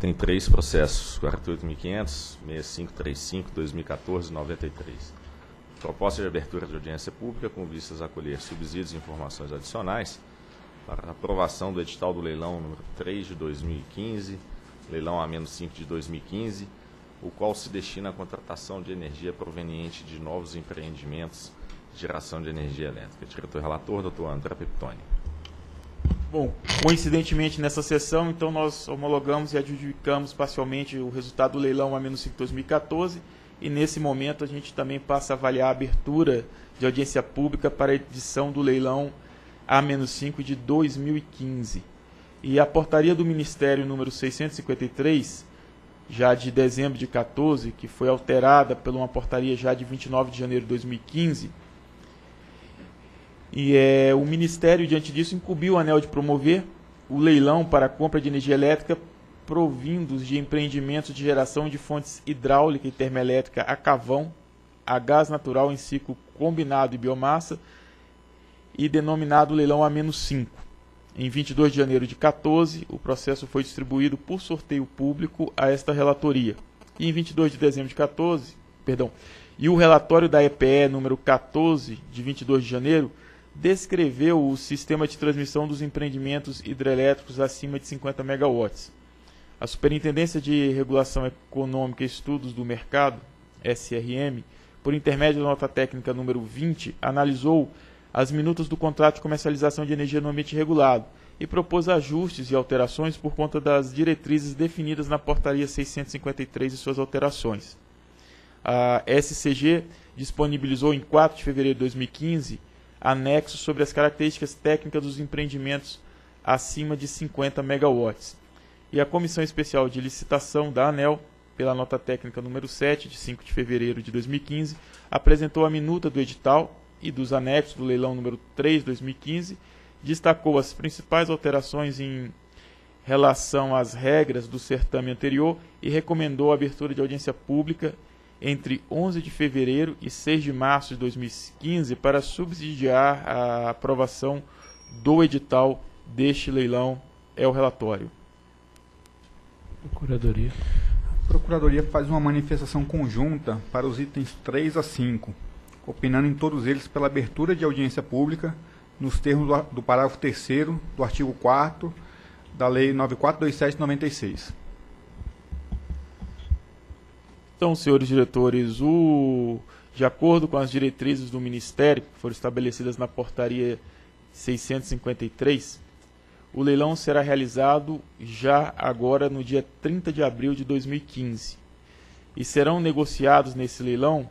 tem três processos, 48.500, 6535, 2014 93. Proposta de abertura de audiência pública com vistas a acolher subsídios e informações adicionais para aprovação do edital do leilão número 3 de 2015, leilão A-5 de 2015, o qual se destina à contratação de energia proveniente de novos empreendimentos de geração de energia elétrica. Diretor relator, doutor André Peptoni. Bom, coincidentemente nessa sessão, então nós homologamos e adjudicamos parcialmente o resultado do leilão A-5 2014 e nesse momento a gente também passa a avaliar a abertura de audiência pública para a edição do leilão A-5 de 2015. E a portaria do Ministério número 653, já de dezembro de 14, que foi alterada por uma portaria já de 29 de janeiro de 2015, e é, o Ministério, diante disso, incumbiu o ANEL de promover o leilão para a compra de energia elétrica provindos de empreendimentos de geração de fontes hidráulica e termoelétrica a cavão, a gás natural em ciclo combinado e biomassa, e denominado leilão A-5. Em 22 de janeiro de 14, o processo foi distribuído por sorteio público a esta relatoria. E em 22 de dezembro de 14, perdão, e o relatório da EPE número 14 de 22 de janeiro descreveu o sistema de transmissão dos empreendimentos hidrelétricos acima de 50 megawatts. A Superintendência de Regulação Econômica e Estudos do Mercado, SRM, por intermédio da nota técnica número 20, analisou as minutas do contrato de comercialização de energia no ambiente regulado e propôs ajustes e alterações por conta das diretrizes definidas na Portaria 653 e suas alterações. A SCG disponibilizou em 4 de fevereiro de 2015 anexo sobre as características técnicas dos empreendimentos acima de 50 megawatts. E a Comissão Especial de Licitação da ANEL, pela nota técnica número 7, de 5 de fevereiro de 2015, apresentou a minuta do edital e dos anexos do leilão número 3 de 2015, destacou as principais alterações em relação às regras do certame anterior e recomendou a abertura de audiência pública entre 11 de fevereiro e 6 de março de 2015 para subsidiar a aprovação do edital deste leilão. É o relatório. Procuradoria. A Procuradoria faz uma manifestação conjunta para os itens 3 a 5, opinando em todos eles pela abertura de audiência pública nos termos do, do parágrafo 3 do artigo 4 da Lei 9427/96. Então, senhores diretores, o, de acordo com as diretrizes do Ministério, que foram estabelecidas na portaria 653, o leilão será realizado já agora no dia 30 de abril de 2015. E serão negociados nesse leilão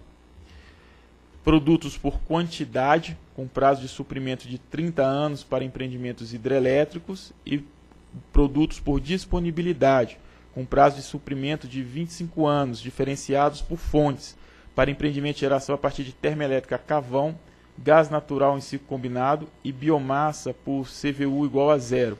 produtos por quantidade, com prazo de suprimento de 30 anos para empreendimentos hidrelétricos, e produtos por disponibilidade, com prazo de suprimento de 25 anos, diferenciados por fontes, para empreendimento de geração a partir de termoelétrica cavão, gás natural em ciclo combinado e biomassa por CVU igual a zero.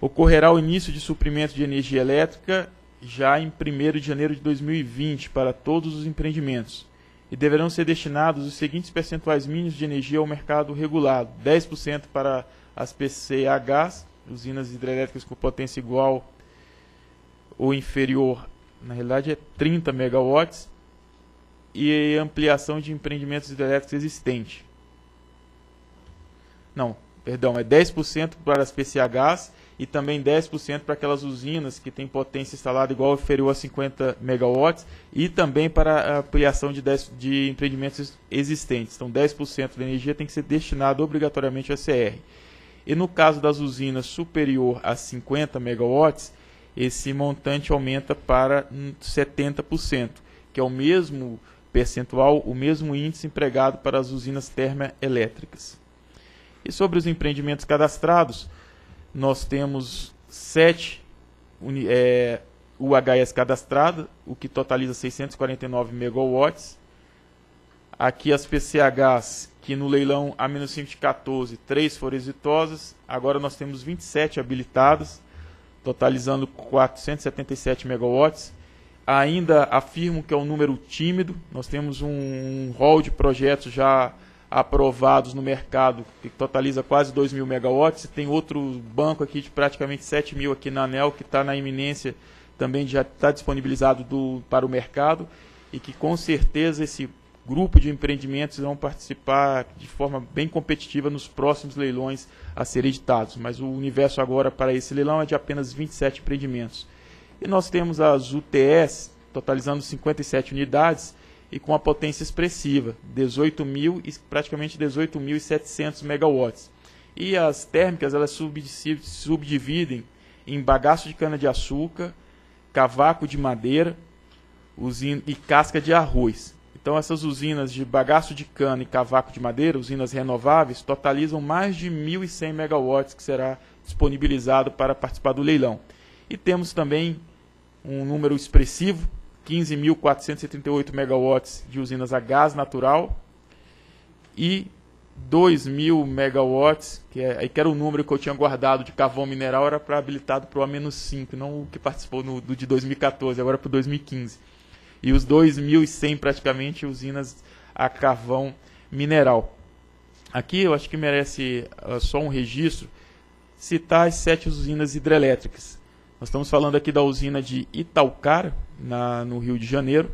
Ocorrerá o início de suprimento de energia elétrica já em 1 de janeiro de 2020 para todos os empreendimentos e deverão ser destinados os seguintes percentuais mínimos de energia ao mercado regulado: 10% para as PCHs, usinas hidrelétricas com potência igual ou inferior, na realidade é 30 megawatts, e ampliação de empreendimentos hidrelétricos existentes. Não, perdão, é 10% para as PCHs e também 10% para aquelas usinas que têm potência instalada igual ou inferior a 50 megawatts e também para a ampliação de, 10, de empreendimentos existentes. Então 10% da energia tem que ser destinado obrigatoriamente ao CR. E no caso das usinas superior a 50 megawatts, esse montante aumenta para 70%, que é o mesmo percentual, o mesmo índice empregado para as usinas termoelétricas. E sobre os empreendimentos cadastrados, nós temos sete é, UHS cadastradas, o que totaliza 649 megawatts. Aqui as PCHs, que no leilão A-5 de 14, 3 foram exitosas. Agora nós temos 27 habilitadas, totalizando 477 megawatts. Ainda afirmo que é um número tímido, nós temos um, hall de projetos já aprovados no mercado, que totaliza quase 2 mil megawatts. Tem outro banco aqui de praticamente 7 mil aqui na ANEL, que está na iminência também já está disponibilizado do, para o mercado e que com certeza esse grupo de empreendimentos vão participar de forma bem competitiva nos próximos leilões a serem editados. Mas o universo agora para esse leilão é de apenas 27 empreendimentos. E nós temos as UTS, totalizando 57 unidades e com a potência expressiva, 18 mil praticamente 18.700 megawatts. E as térmicas elas subdividem em bagaço de cana-de-açúcar, cavaco de madeira e casca de arroz. Então essas usinas de bagaço de cana e cavaco de madeira, usinas renováveis, totalizam mais de 1.100 megawatts que será disponibilizado para participar do leilão. E temos também um número expressivo, 15.438 megawatts de usinas a gás natural e 2.000 megawatts, que, é, que era o número que eu tinha guardado de carvão mineral, era para habilitado para o A-5, não o que participou no, do de 2014, agora para 2015. E os 2.100 praticamente usinas a carvão mineral. Aqui eu acho que merece uh, só um registro citar as sete usinas hidrelétricas. Nós estamos falando aqui da usina de Itaucara, na, no Rio de Janeiro,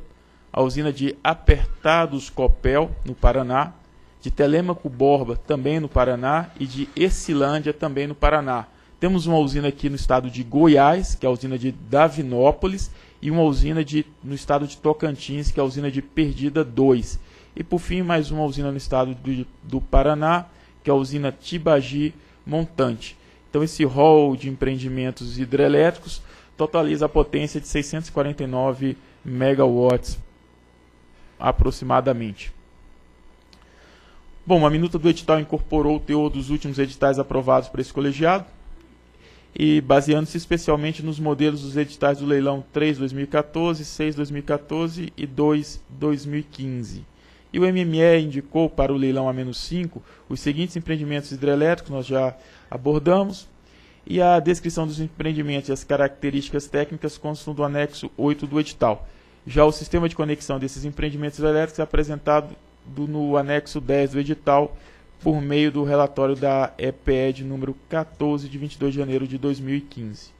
a usina de Apertados Copel, no Paraná, de Telêmaco Borba, também no Paraná, e de Ercilândia, também no Paraná. Temos uma usina aqui no estado de Goiás, que é a usina de Davinópolis, e uma usina de, no estado de Tocantins, que é a usina de Perdida 2. E por fim, mais uma usina no estado de, do Paraná, que é a usina Tibagi Montante. Então, esse rol de empreendimentos hidrelétricos totaliza a potência de 649 megawatts aproximadamente. Bom, a minuta do edital incorporou o teor dos últimos editais aprovados por esse colegiado e baseando-se especialmente nos modelos dos editais do leilão 3 2014, 6 2014 e 2 2015. E o MME indicou para o leilão A-5 os seguintes empreendimentos hidrelétricos, nós já abordamos, e a descrição dos empreendimentos e as características técnicas constam do anexo 8 do edital. Já o sistema de conexão desses empreendimentos elétricos é apresentado do, no anexo 10 do edital por meio do relatório da EPE número 14 de 22 de janeiro de 2015.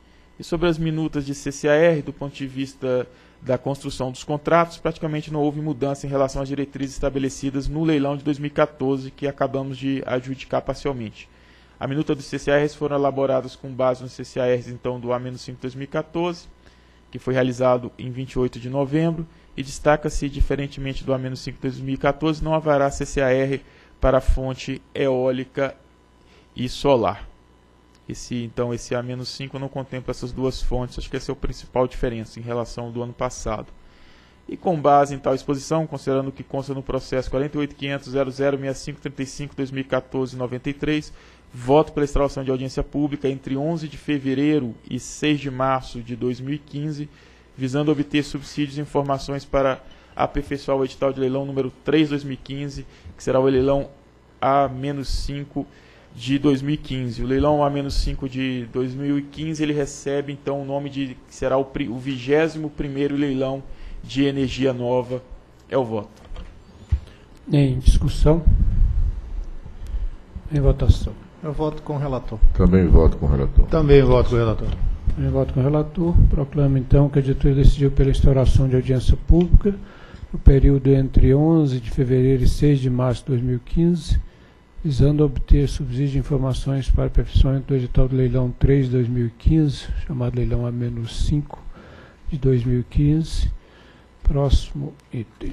E sobre as minutas de CCAR, do ponto de vista da construção dos contratos, praticamente não houve mudança em relação às diretrizes estabelecidas no leilão de 2014 que acabamos de adjudicar parcialmente. A minuta dos CCARs foram elaboradas com base nos CCARs então do A-5 2014, que foi realizado em 28 de novembro, e destaca-se, diferentemente do A-5 2014, não haverá CCAR para fonte eólica e solar. Esse, então, esse A-5 não contempla essas duas fontes, acho que essa é a principal diferença em relação ao do ano passado. E com base em tal exposição, considerando que consta no processo 48.500.006535-2014-93, voto pela instalação de audiência pública entre 11 de fevereiro e 6 de março de 2015, visando obter subsídios e informações para aperfeiçoar o edital de leilão número 3 2015, que será o leilão A-5 de 2015. O leilão A-5 de 2015 ele recebe então o nome de que será o, o 21º leilão de energia nova. É o voto. Em discussão. Em votação. Eu voto com o relator. Também voto com o relator. Também voto com o relator. Em voto com o relator. Proclamo então que a diretoria decidiu pela instauração de audiência pública no período entre 11 de fevereiro e 6 de março de 2015, visando obter subsídio de informações para aperfeiçoamento do edital do leilão 3 de 2015, chamado leilão A-5 de 2015. Próximo item.